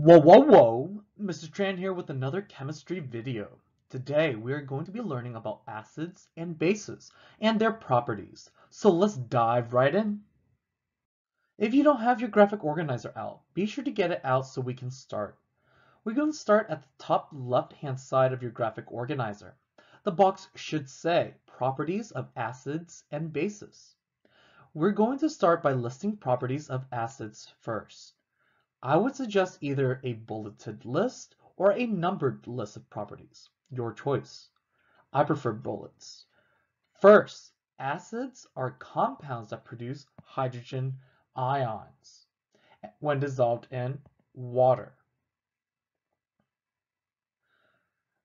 Whoa, whoa, whoa! Mr. Tran here with another chemistry video. Today we are going to be learning about acids and bases and their properties. So let's dive right in. If you don't have your graphic organizer out, be sure to get it out so we can start. We're going to start at the top left hand side of your graphic organizer. The box should say properties of acids and bases. We're going to start by listing properties of acids first. I would suggest either a bulleted list or a numbered list of properties, your choice. I prefer bullets. First, acids are compounds that produce hydrogen ions when dissolved in water.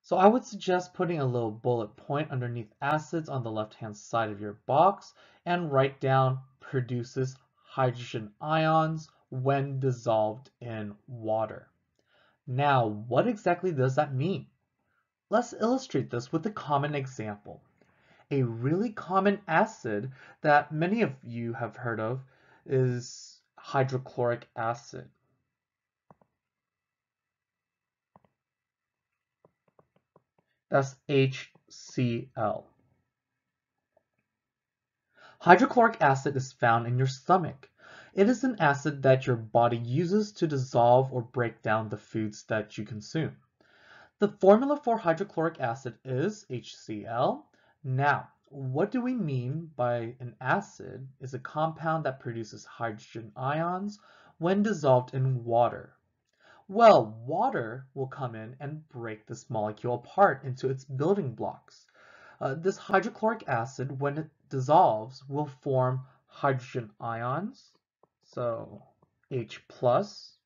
So I would suggest putting a little bullet point underneath acids on the left-hand side of your box and write down produces hydrogen ions when dissolved in water. Now, what exactly does that mean? Let's illustrate this with a common example. A really common acid that many of you have heard of is hydrochloric acid. That's HCl. Hydrochloric acid is found in your stomach. It is an acid that your body uses to dissolve or break down the foods that you consume. The formula for hydrochloric acid is HCl. Now, what do we mean by an acid is a compound that produces hydrogen ions when dissolved in water? Well, water will come in and break this molecule apart into its building blocks. Uh, this hydrochloric acid, when it dissolves, will form hydrogen ions, so H plus,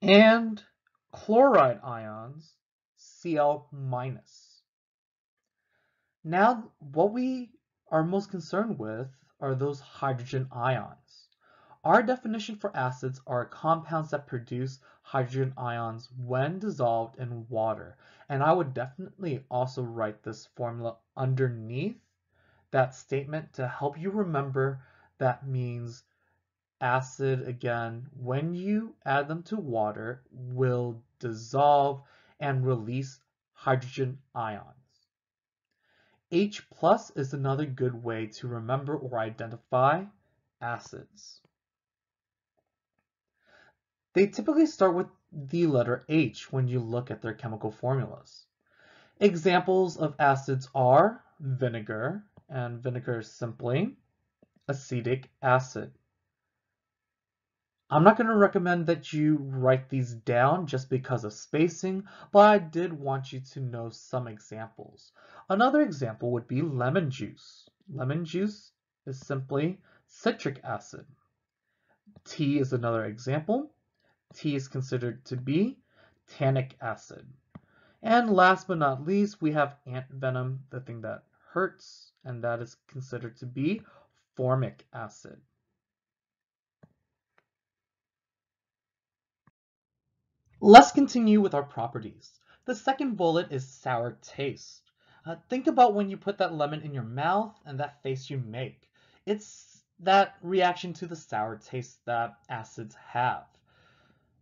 and chloride ions, Cl minus. Now, what we are most concerned with are those hydrogen ions. Our definition for acids are compounds that produce hydrogen ions when dissolved in water. And I would definitely also write this formula underneath that statement to help you remember that means acid again when you add them to water will dissolve and release hydrogen ions. H plus is another good way to remember or identify acids. They typically start with the letter H when you look at their chemical formulas. Examples of acids are vinegar, and vinegar simply acetic acid. I'm not going to recommend that you write these down just because of spacing, but I did want you to know some examples. Another example would be lemon juice. Lemon juice is simply citric acid. Tea is another example. Tea is considered to be tannic acid. And last but not least, we have ant venom, the thing that hurts, and that is considered to be formic acid. Let's continue with our properties. The second bullet is sour taste. Uh, think about when you put that lemon in your mouth and that face you make. It's that reaction to the sour taste that acids have.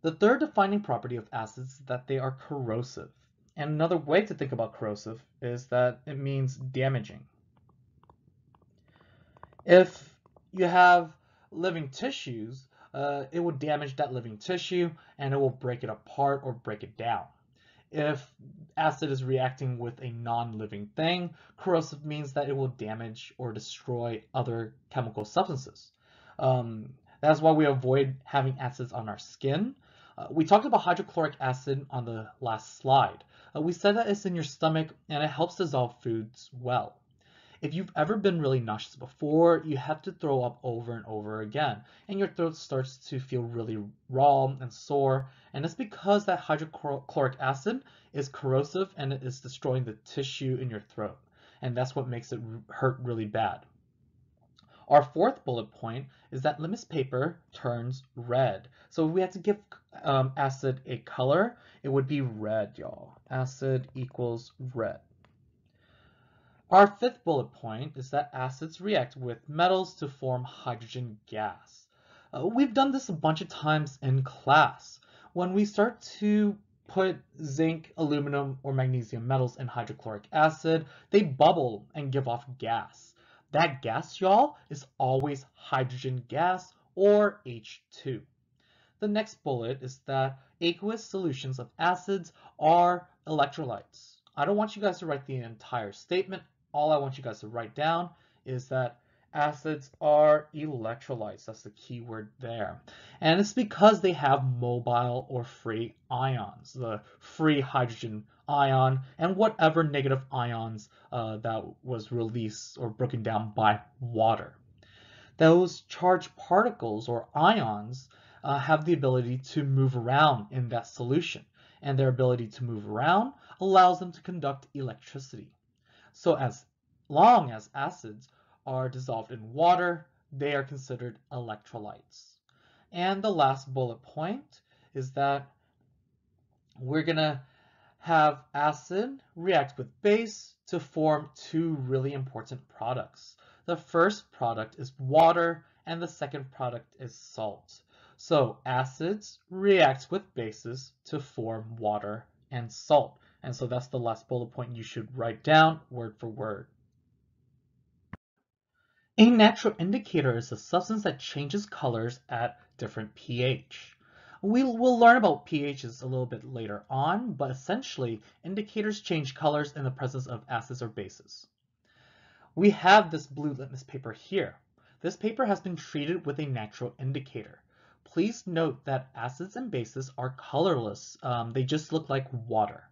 The third defining property of acids is that they are corrosive. And another way to think about corrosive is that it means damaging. If you have living tissues, uh, it will damage that living tissue and it will break it apart or break it down. If acid is reacting with a non-living thing, corrosive means that it will damage or destroy other chemical substances. Um, that's why we avoid having acids on our skin. Uh, we talked about hydrochloric acid on the last slide. Uh, we said that it's in your stomach and it helps dissolve foods well. If you've ever been really nauseous before, you have to throw up over and over again, and your throat starts to feel really raw and sore, and it's because that hydrochloric acid is corrosive and it is destroying the tissue in your throat, and that's what makes it hurt really bad. Our fourth bullet point is that litmus paper turns red. So if we had to give um, acid a color, it would be red, y'all. Acid equals red. Our fifth bullet point is that acids react with metals to form hydrogen gas. Uh, we've done this a bunch of times in class. When we start to put zinc, aluminum, or magnesium metals in hydrochloric acid, they bubble and give off gas. That gas, y'all, is always hydrogen gas or H2. The next bullet is that aqueous solutions of acids are electrolytes. I don't want you guys to write the entire statement. All I want you guys to write down is that acids are electrolytes. That's the key word there. And it's because they have mobile or free ions, the free hydrogen ion and whatever negative ions uh, that was released or broken down by water. Those charged particles or ions uh, have the ability to move around in that solution and their ability to move around allows them to conduct electricity. So as long as acids are dissolved in water, they are considered electrolytes. And the last bullet point is that we're going to have acid react with base to form two really important products. The first product is water and the second product is salt. So acids react with bases to form water and salt. And so that's the last bullet point you should write down word for word. A natural indicator is a substance that changes colors at different pH. We will learn about pHs a little bit later on, but essentially indicators change colors in the presence of acids or bases. We have this blue litmus paper here. This paper has been treated with a natural indicator. Please note that acids and bases are colorless. Um, they just look like water.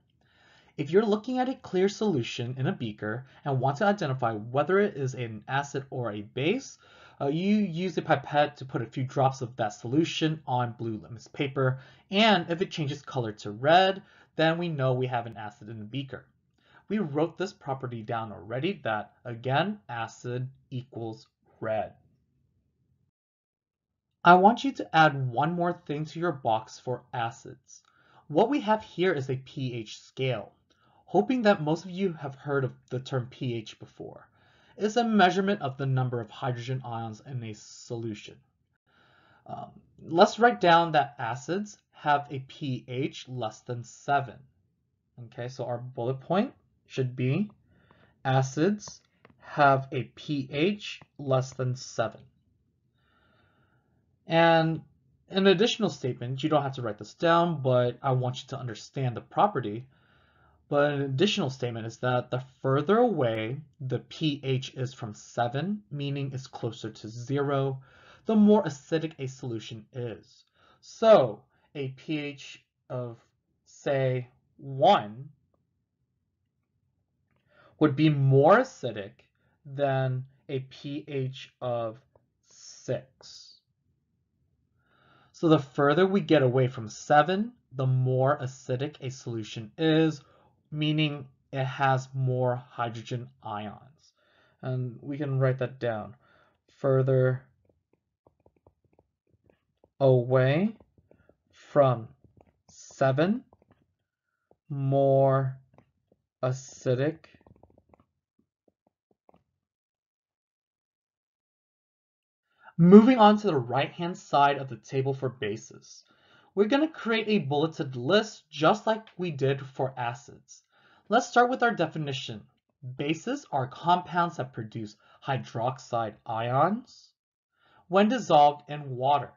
If you're looking at a clear solution in a beaker and want to identify whether it is an acid or a base, uh, you use a pipette to put a few drops of that solution on blue litmus paper, and if it changes color to red, then we know we have an acid in the beaker. We wrote this property down already that, again, acid equals red. I want you to add one more thing to your box for acids. What we have here is a pH scale hoping that most of you have heard of the term pH before. It's a measurement of the number of hydrogen ions in a solution. Um, let's write down that acids have a pH less than 7. Okay, so our bullet point should be acids have a pH less than 7. And an additional statement, you don't have to write this down, but I want you to understand the property but an additional statement is that the further away the pH is from 7, meaning it's closer to 0, the more acidic a solution is. So a pH of, say, 1 would be more acidic than a pH of 6. So the further we get away from 7, the more acidic a solution is, meaning it has more hydrogen ions. And we can write that down. Further away from 7, more acidic Moving on to the right-hand side of the table for bases we're going to create a bulleted list just like we did for acids. Let's start with our definition. Bases are compounds that produce hydroxide ions when dissolved in water.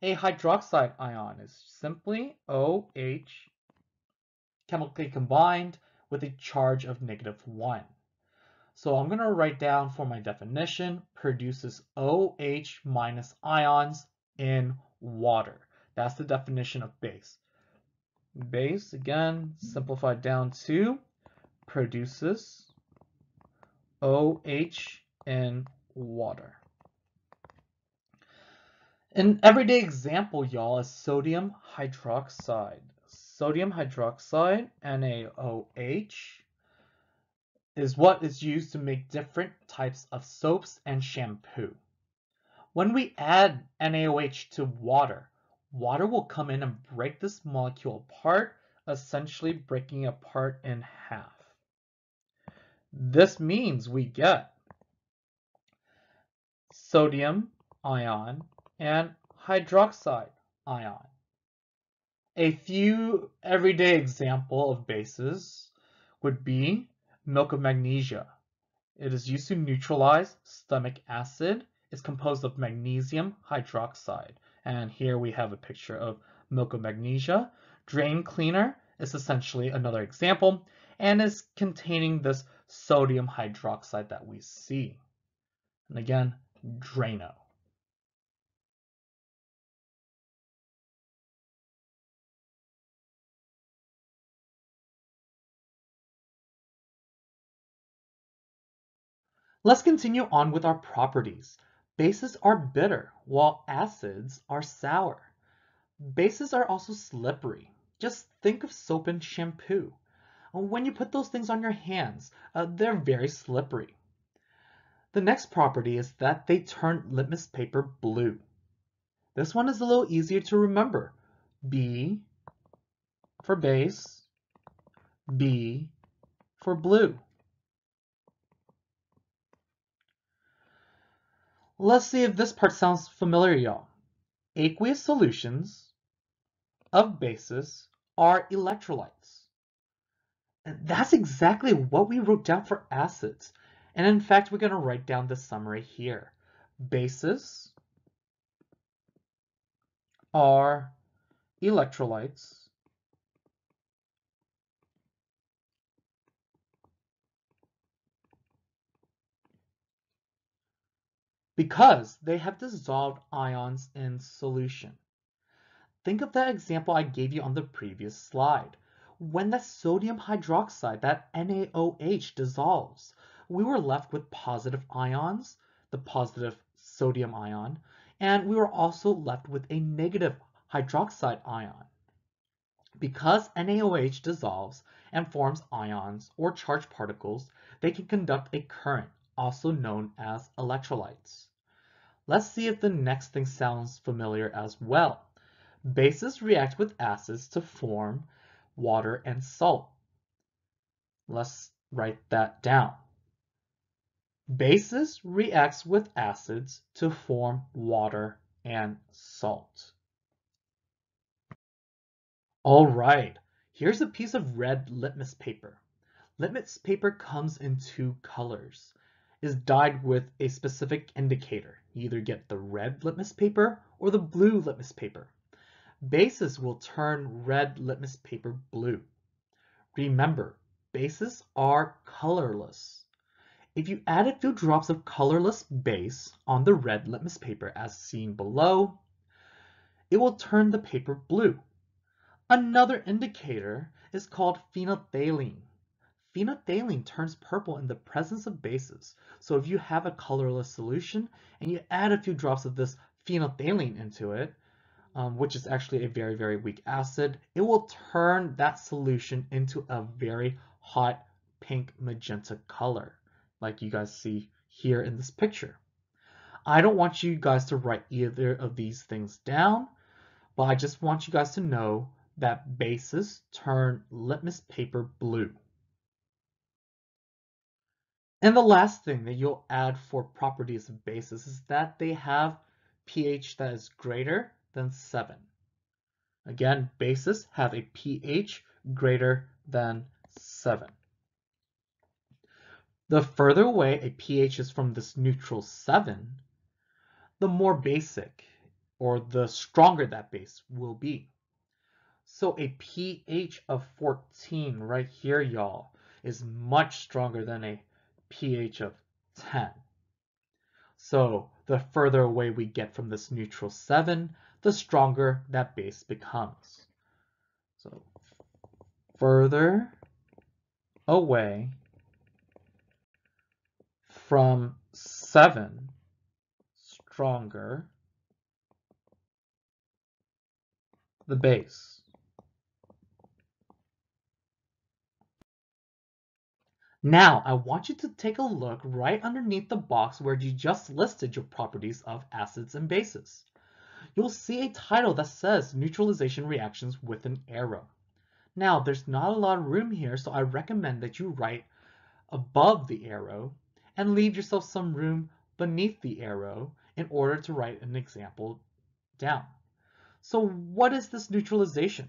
A hydroxide ion is simply OH chemically combined with a charge of negative 1. So I'm going to write down for my definition, produces OH minus ions in water. That's the definition of base. Base, again, simplified down to produces OH in water. An everyday example, y'all, is sodium hydroxide. Sodium hydroxide, NaOH, is what is used to make different types of soaps and shampoo. When we add NaOH to water, water will come in and break this molecule apart, essentially breaking apart in half. This means we get sodium ion and hydroxide ion. A few everyday example of bases would be milk of magnesia. It is used to neutralize stomach acid. It's composed of magnesium hydroxide. And here we have a picture of milk of magnesia. Drain cleaner is essentially another example and is containing this sodium hydroxide that we see. And again, Drano. Let's continue on with our properties. Bases are bitter, while acids are sour. Bases are also slippery. Just think of soap and shampoo. When you put those things on your hands, uh, they're very slippery. The next property is that they turn litmus paper blue. This one is a little easier to remember. B for base, B for blue. Let's see if this part sounds familiar, y'all. Aqueous solutions of bases are electrolytes. And that's exactly what we wrote down for acids. And in fact, we're going to write down the summary here. Bases are electrolytes because they have dissolved ions in solution. Think of that example I gave you on the previous slide. When that sodium hydroxide, that NaOH, dissolves, we were left with positive ions, the positive sodium ion, and we were also left with a negative hydroxide ion. Because NaOH dissolves and forms ions or charged particles, they can conduct a current, also known as electrolytes. Let's see if the next thing sounds familiar as well. Bases react with acids to form water and salt. Let's write that down. Bases reacts with acids to form water and salt. All right, here's a piece of red litmus paper. Litmus paper comes in two colors is dyed with a specific indicator. You either get the red litmus paper or the blue litmus paper. Bases will turn red litmus paper blue. Remember, bases are colorless. If you add a few drops of colorless base on the red litmus paper as seen below, it will turn the paper blue. Another indicator is called phenolphthalein. Phenolphthalein turns purple in the presence of bases. So if you have a colorless solution and you add a few drops of this phenolphthalein into it, um, which is actually a very, very weak acid, it will turn that solution into a very hot pink magenta color, like you guys see here in this picture. I don't want you guys to write either of these things down, but I just want you guys to know that bases turn litmus paper blue. And the last thing that you'll add for properties of bases is that they have pH that is greater than 7. Again, bases have a pH greater than 7. The further away a pH is from this neutral 7, the more basic or the stronger that base will be. So a pH of 14 right here, y'all, is much stronger than a pH of 10. So the further away we get from this neutral 7, the stronger that base becomes. So further away from 7, stronger the base. Now, I want you to take a look right underneath the box where you just listed your properties of acids and bases. You'll see a title that says neutralization reactions with an arrow. Now, there's not a lot of room here, so I recommend that you write above the arrow and leave yourself some room beneath the arrow in order to write an example down. So what is this neutralization?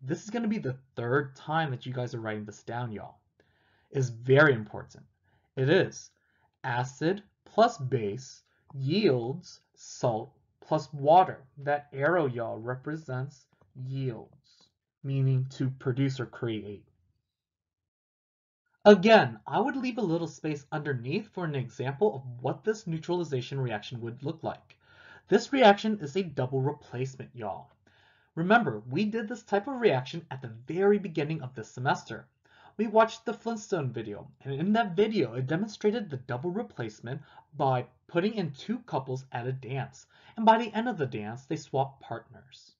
This is going to be the third time that you guys are writing this down, y'all. Is very important. It is acid plus base yields salt plus water. That arrow, y'all, represents yields, meaning to produce or create. Again, I would leave a little space underneath for an example of what this neutralization reaction would look like. This reaction is a double replacement, y'all. Remember, we did this type of reaction at the very beginning of this semester. We watched the Flintstone video, and in that video, it demonstrated the double replacement by putting in two couples at a dance, and by the end of the dance, they swap partners.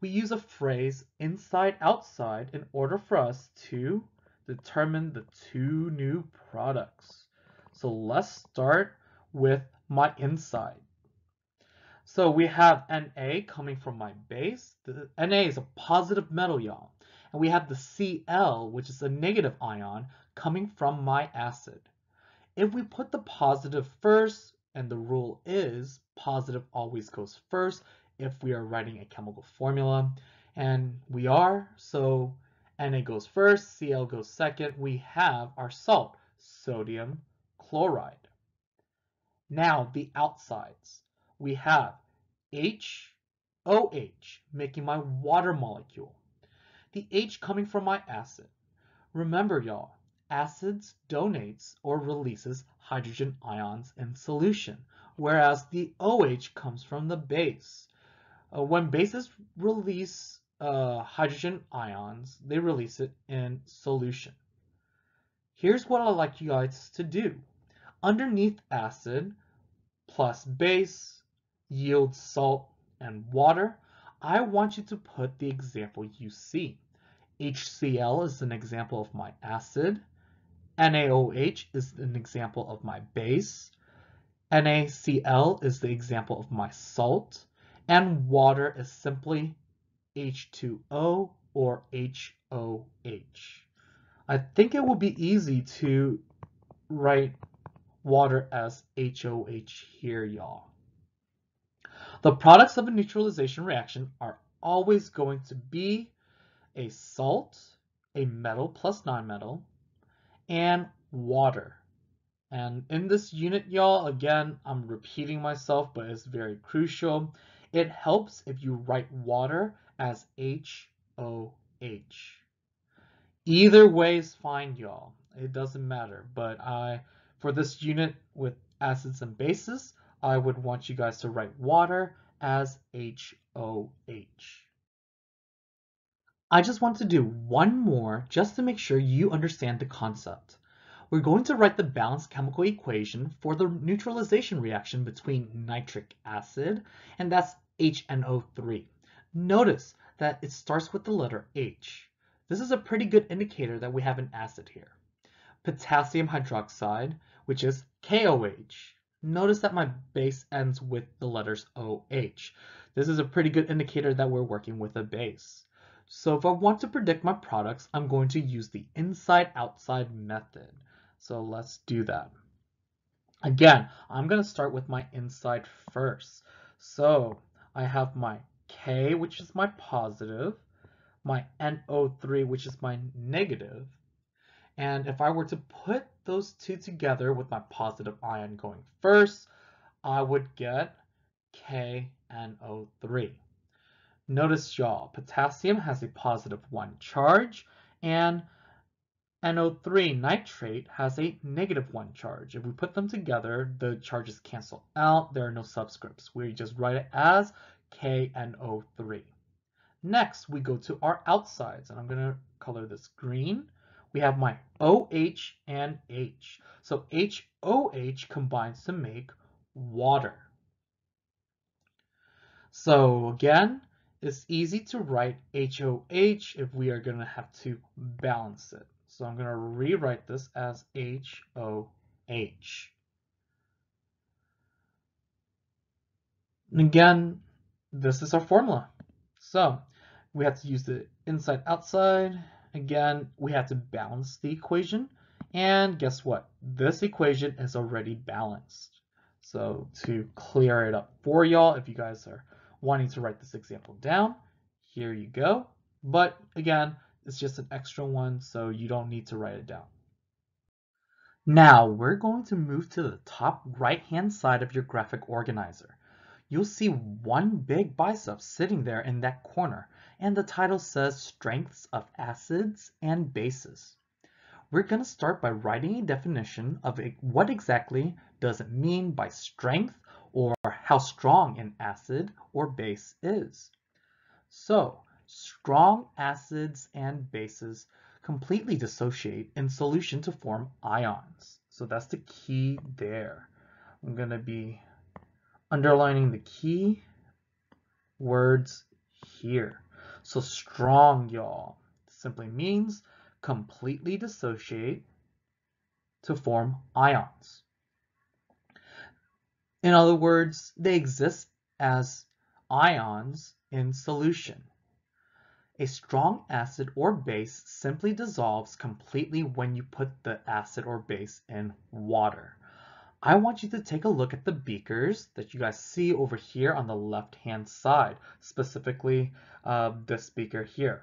We use a phrase inside-outside in order for us to determine the two new products. So let's start with my inside. So we have Na coming from my base. The Na is a positive metal, y'all. And we have the Cl, which is a negative ion, coming from my acid. If we put the positive first, and the rule is positive always goes first if we are writing a chemical formula, and we are, so Na goes first, Cl goes second, we have our salt, sodium chloride. Now the outsides. We have HOH, making my water molecule. The H coming from my acid. Remember y'all, acids donates or releases hydrogen ions in solution, whereas the OH comes from the base. Uh, when bases release uh, hydrogen ions, they release it in solution. Here's what I'd like you guys to do. Underneath acid plus base yields salt and water, I want you to put the example you see. HCl is an example of my acid. NaOH is an example of my base. NaCl is the example of my salt. And water is simply H2O or HOH. I think it would be easy to write water as HOH here, y'all. The products of a neutralization reaction are always going to be a salt, a metal plus nonmetal, and water. And in this unit, y'all, again, I'm repeating myself, but it's very crucial. It helps if you write water as H-O-H. Either way is fine, y'all. It doesn't matter. But I, for this unit with acids and bases, I would want you guys to write water as H-O-H. I just want to do one more just to make sure you understand the concept. We're going to write the balanced chemical equation for the neutralization reaction between nitric acid, and that's HNO3. Notice that it starts with the letter H. This is a pretty good indicator that we have an acid here. Potassium hydroxide, which is KOH. Notice that my base ends with the letters OH. This is a pretty good indicator that we're working with a base. So if I want to predict my products, I'm going to use the inside-outside method. So let's do that. Again, I'm going to start with my inside first. So I have my K, which is my positive, my NO3, which is my negative. And if I were to put those two together with my positive ion going first, I would get KNO3. Notice y'all, potassium has a positive 1 charge and NO3 nitrate has a negative 1 charge. If we put them together, the charges cancel out. There are no subscripts. We just write it as KNO3. Next, we go to our outsides, and I'm going to color this green. We have my OH and H. So HOH combines to make water. So again, it's easy to write HOH if we are going to have to balance it. So I'm going to rewrite this as HOH. And again, this is our formula. So we have to use the inside outside. Again, we have to balance the equation. And guess what? This equation is already balanced. So to clear it up for y'all, if you guys are wanting to write this example down, here you go. But again, it's just an extra one, so you don't need to write it down. Now we're going to move to the top right hand side of your graphic organizer. You'll see one big bicep sitting there in that corner and the title says strengths of acids and bases. We're going to start by writing a definition of what exactly does it mean by strength or how strong an acid or base is. So strong acids and bases completely dissociate in solution to form ions. So that's the key there. I'm going to be underlining the key words here. So strong, y'all, simply means completely dissociate to form ions. In other words, they exist as ions in solution. A strong acid or base simply dissolves completely when you put the acid or base in water. I want you to take a look at the beakers that you guys see over here on the left hand side, specifically uh, this beaker here.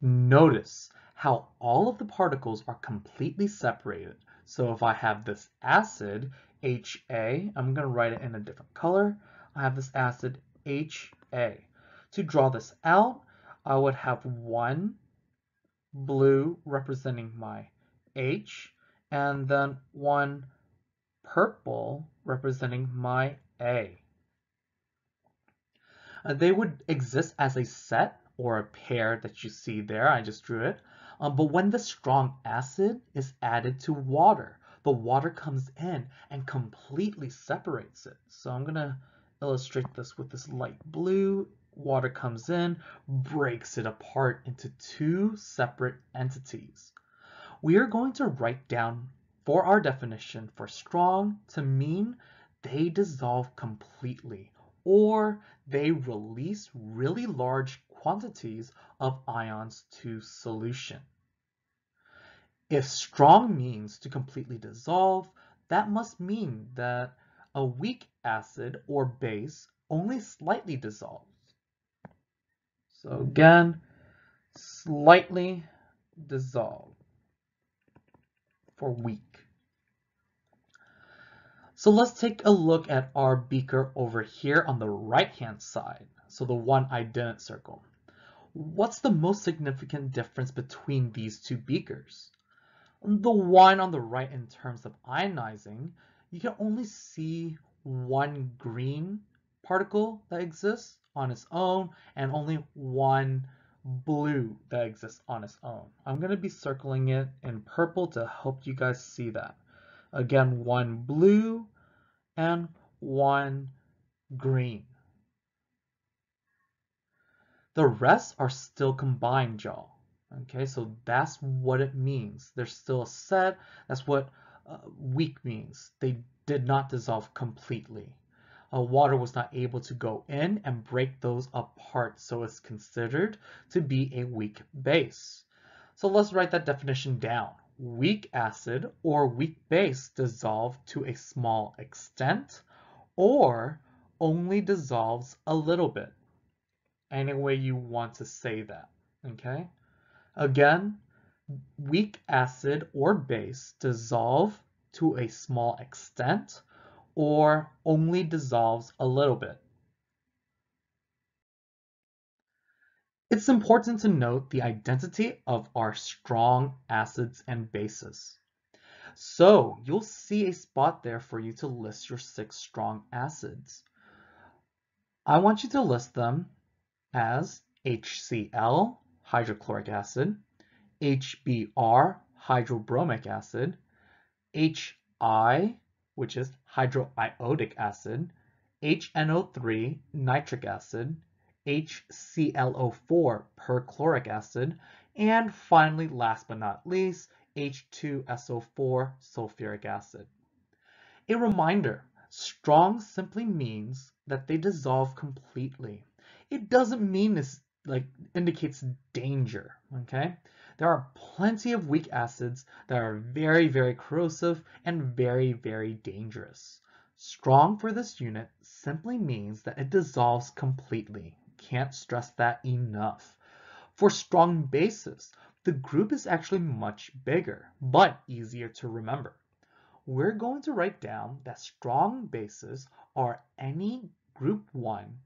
Notice how all of the particles are completely separated. So if I have this acid, HA, I'm going to write it in a different color. I have this acid HA. To draw this out, I would have one blue representing my H and then one purple representing my A. Uh, they would exist as a set or a pair that you see there. I just drew it. Um, but when the strong acid is added to water, the water comes in and completely separates it. So I'm going to illustrate this with this light blue. Water comes in, breaks it apart into two separate entities. We are going to write down for our definition for strong to mean they dissolve completely or they release really large quantities of ions to solution. If strong means to completely dissolve, that must mean that a weak acid or base only slightly dissolves. So again, slightly dissolve for weak. So let's take a look at our beaker over here on the right hand side. So the one I didn't circle. What's the most significant difference between these two beakers? The one on the right in terms of ionizing you can only see one green particle that exists on its own and only one blue that exists on its own. I'm going to be circling it in purple to help you guys see that. Again, one blue and one green. The rest are still combined, y'all. Okay, so that's what it means. There's still a set. That's what uh, weak means. They did not dissolve completely. Uh, water was not able to go in and break those apart, so it's considered to be a weak base. So let's write that definition down. Weak acid or weak base dissolve to a small extent or only dissolves a little bit. Any way you want to say that, okay? Again, weak acid or base dissolve to a small extent or only dissolves a little bit. It's important to note the identity of our strong acids and bases. So you'll see a spot there for you to list your six strong acids. I want you to list them as HCl, hydrochloric acid, HBr, hydrobromic acid, HI, which is hydroiodic acid, HNO3, nitric acid, HClO4, perchloric acid, and finally, last but not least, H2SO4, sulfuric acid. A reminder, strong simply means that they dissolve completely. It doesn't mean this like indicates danger, okay? There are plenty of weak acids that are very, very corrosive and very, very dangerous. Strong for this unit simply means that it dissolves completely. Can't stress that enough. For strong bases, the group is actually much bigger, but easier to remember. We're going to write down that strong bases are any group 1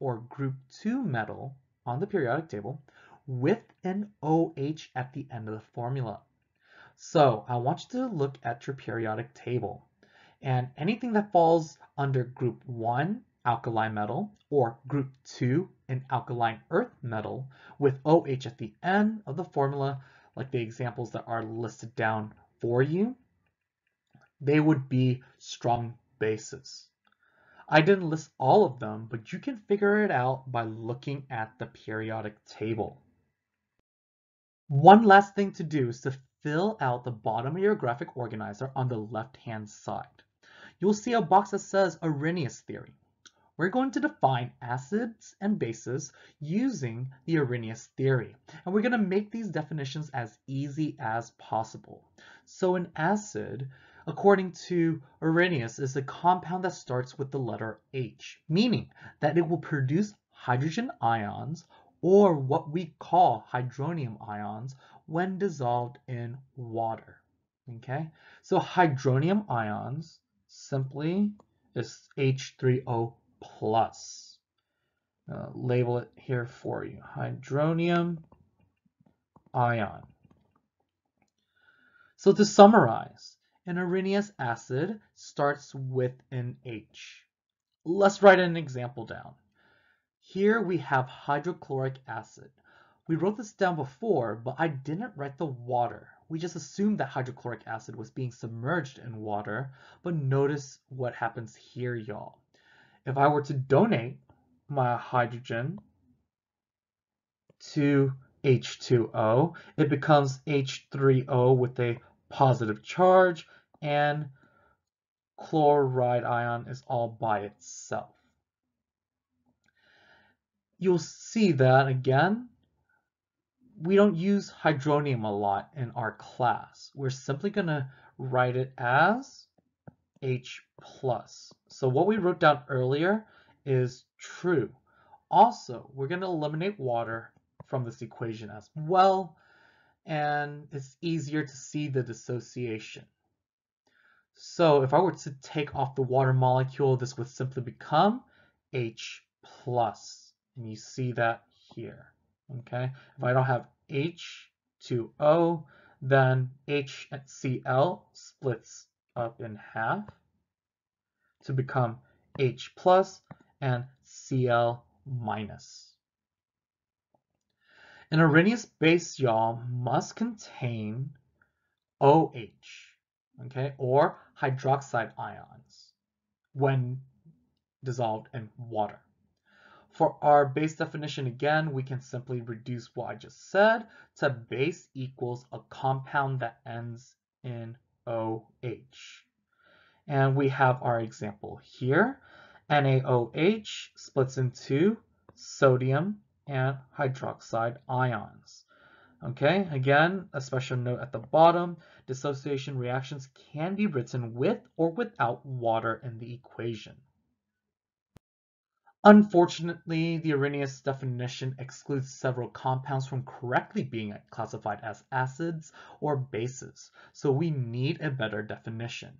or group 2 metal on the periodic table with an OH at the end of the formula. So I want you to look at your periodic table and anything that falls under group 1 alkali metal or group 2 an alkaline earth metal with OH at the end of the formula like the examples that are listed down for you they would be strong bases. I didn't list all of them, but you can figure it out by looking at the periodic table. One last thing to do is to fill out the bottom of your graphic organizer on the left-hand side. You'll see a box that says Arrhenius theory. We're going to define acids and bases using the Arrhenius theory, and we're going to make these definitions as easy as possible. So an acid, according to Arrhenius, is a compound that starts with the letter H, meaning that it will produce hydrogen ions or what we call hydronium ions when dissolved in water. Okay, so hydronium ions simply is H3O plus. Label it here for you, hydronium ion. So to summarize, an Arrhenius acid starts with an H. Let's write an example down. Here we have hydrochloric acid. We wrote this down before, but I didn't write the water. We just assumed that hydrochloric acid was being submerged in water, but notice what happens here, y'all. If I were to donate my hydrogen to H2O, it becomes H3O with a positive charge, and chloride ion is all by itself you'll see that again, we don't use hydronium a lot in our class. We're simply going to write it as H plus. So what we wrote down earlier is true. Also, we're going to eliminate water from this equation as well, and it's easier to see the dissociation. So if I were to take off the water molecule, this would simply become H plus and you see that here. Okay, if I mm-hmm. don't have H2O, then HCl splits up in half to become H plus and Cl minus. An Arrhenius base, y'all, must contain OH, okay, or hydroxide ions when dissolved in water. For our base definition again, we can simply reduce what I just said to base equals a compound that ends in OH. And we have our example here. NaOH splits into sodium and hydroxide ions. Okay, again, a special note at the bottom, dissociation reactions can be written with or without water in the equation. Unfortunately, the Arrhenius definition excludes several compounds from correctly being classified as acids or bases, so we need a better definition.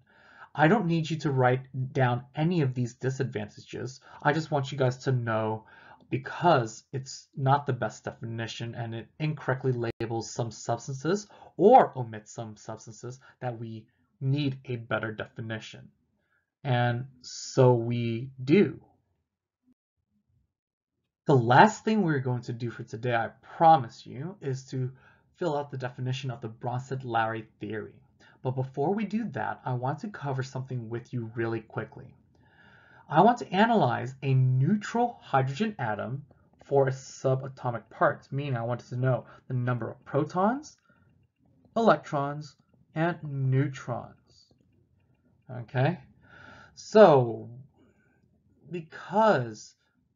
I don't need you to write down any of these disadvantages. I just want you guys to know because it's not the best definition and it incorrectly labels some substances or omits some substances that we need a better definition. And so we do. The last thing we're going to do for today, I promise you, is to fill out the definition of the Bronsted-Lowry theory. But before we do that, I want to cover something with you really quickly. I want to analyze a neutral hydrogen atom for its subatomic parts, meaning I wanted to know the number of protons, electrons, and neutrons. Okay, so because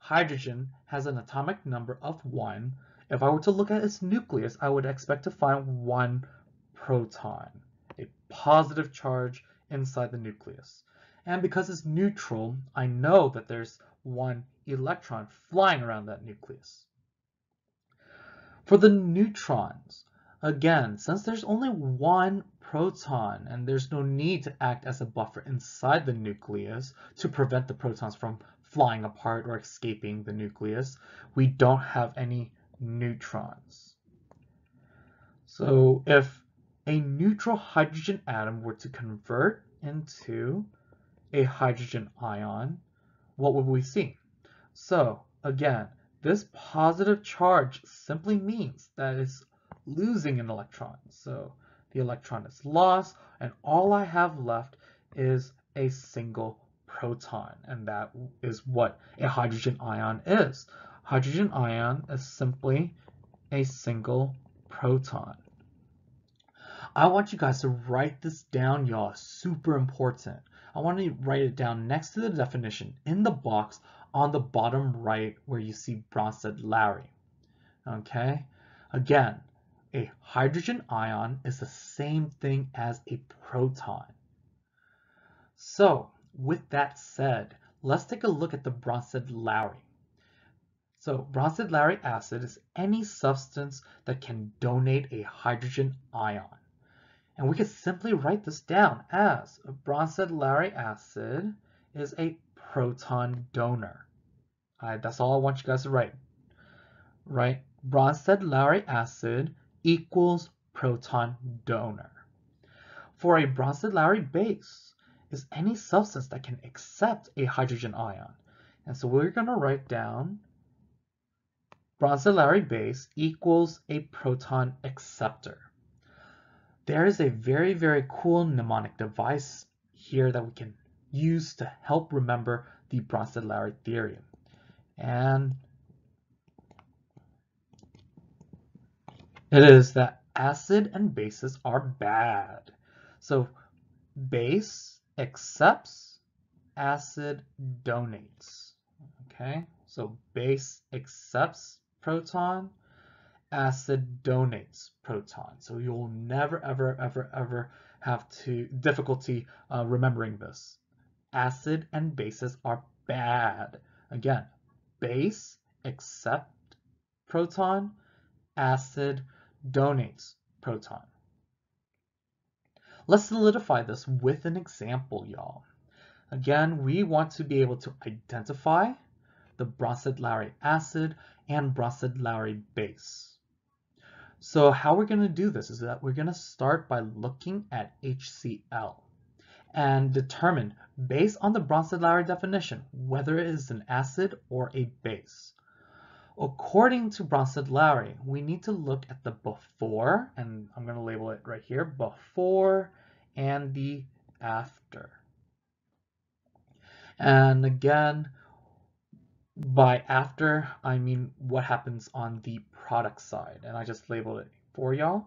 hydrogen has an atomic number of 1, if I were to look at its nucleus, I would expect to find one proton, a positive charge inside the nucleus. And because it's neutral, I know that there's one electron flying around that nucleus. For the neutrons, again, since there's only one proton and there's no need to act as a buffer inside the nucleus to prevent the protons from flying apart or escaping the nucleus, we don't have any neutrons. So if a neutral hydrogen atom were to convert into a hydrogen ion, what would we see? So again, this positive charge simply means that it's losing an electron. So the electron is lost, and all I have left is a single proton, and that is what a hydrogen ion is. Hydrogen ion is simply a single proton. I want you guys to write this down, y'all. Super important. I want to write it down next to the definition in the box on the bottom right where you see Bronsted-Lowry. Okay? Again, a hydrogen ion is the same thing as a proton. So, with that said, let's take a look at the Bronsted-Lowry. So Bronsted-Lowry acid is any substance that can donate a hydrogen ion. And we can simply write this down as a Bronsted-Lowry acid is a proton donor. That's all I want you guys to write. Right? Bronsted-Lowry acid equals proton donor. For a Bronsted-Lowry base is any substance that can accept a hydrogen ion. And so we're going to write down Bronsted-Lowry base equals a proton acceptor. There is a very, very cool mnemonic device here that we can use to help remember the Bronsted-Lowry theorem. And it is that acid and bases are bad. So base accepts, acid donates. Okay, so base accepts proton, acid donates proton. So you'll never, ever, ever, ever have to difficulty uh, remembering this. Acid and bases are bad. Again, base accept proton, acid donates proton. Let's solidify this with an example, y'all. Again, we want to be able to identify the Bronsted-Lowry acid and Bronsted-Lowry base. So how we're going to do this is that we're going to start by looking at HCl and determine, based on the Bronsted-Lowry definition, whether it is an acid or a base. According to Bronsted-Lowry, we need to look at the before, and I'm going to label it right here, before and the after. And again, by after, I mean what happens on the product side, and I just labeled it for y'all.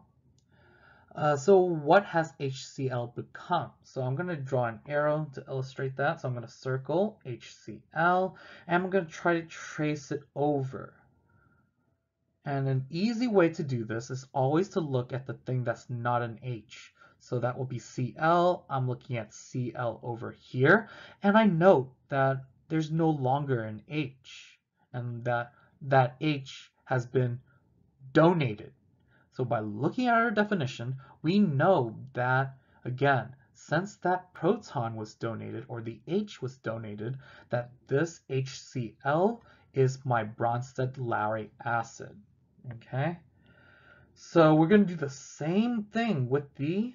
Uh, so what has HCl become? So I'm going to draw an arrow to illustrate that. So I'm going to circle HCl, and I'm going to try to trace it over. And an easy way to do this is always to look at the thing that's not an H. So that will be Cl. I'm looking at Cl over here. And I note that there's no longer an H and that that H has been donated. So by looking at our definition, we know that, again, since that proton was donated or the H was donated, that this HCl is my Bronsted-Lowry acid. Okay, so we're going to do the same thing with the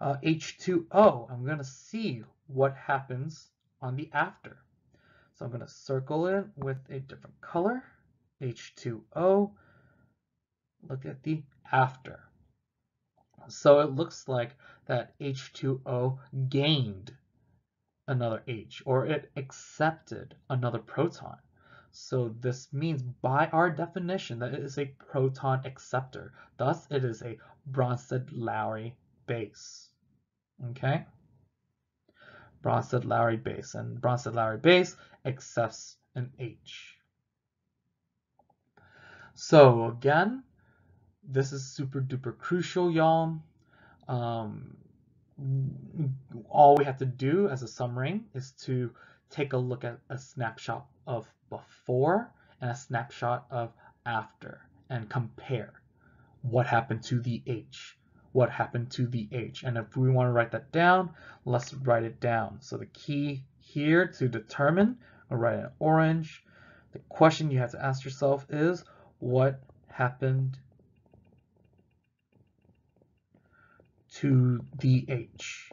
uh, H2O. I'm going to see what happens on the after. So I'm going to circle it with a different color, H2O. Look at the after. So it looks like that H2O gained another H, or it accepted another proton. So this means by our definition that it is a proton acceptor. Thus, it is a Bronsted-Lowry base. Okay? Bronsted-Lowry base. And Bronsted-Lowry base accepts an H. So again, this is super duper crucial, y'all. Um, all we have to do as a summary is to take a look at a snapshot of before and a snapshot of after and compare what happened to the H, what happened to the H. And if we want to write that down, let's write it down. So the key here to determine, I'll write in orange. The question you have to ask yourself is, what happened to the H?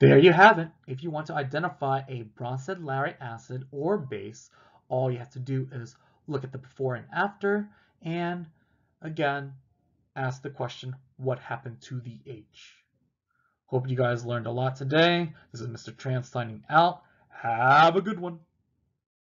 There you have it. If you want to identify a Bronsted Lowry acid or base, all you have to do is look at the before and after, and again, ask the question, what happened to the H? Hope you guys learned a lot today. This is Mr. Tran signing out. Have a good one.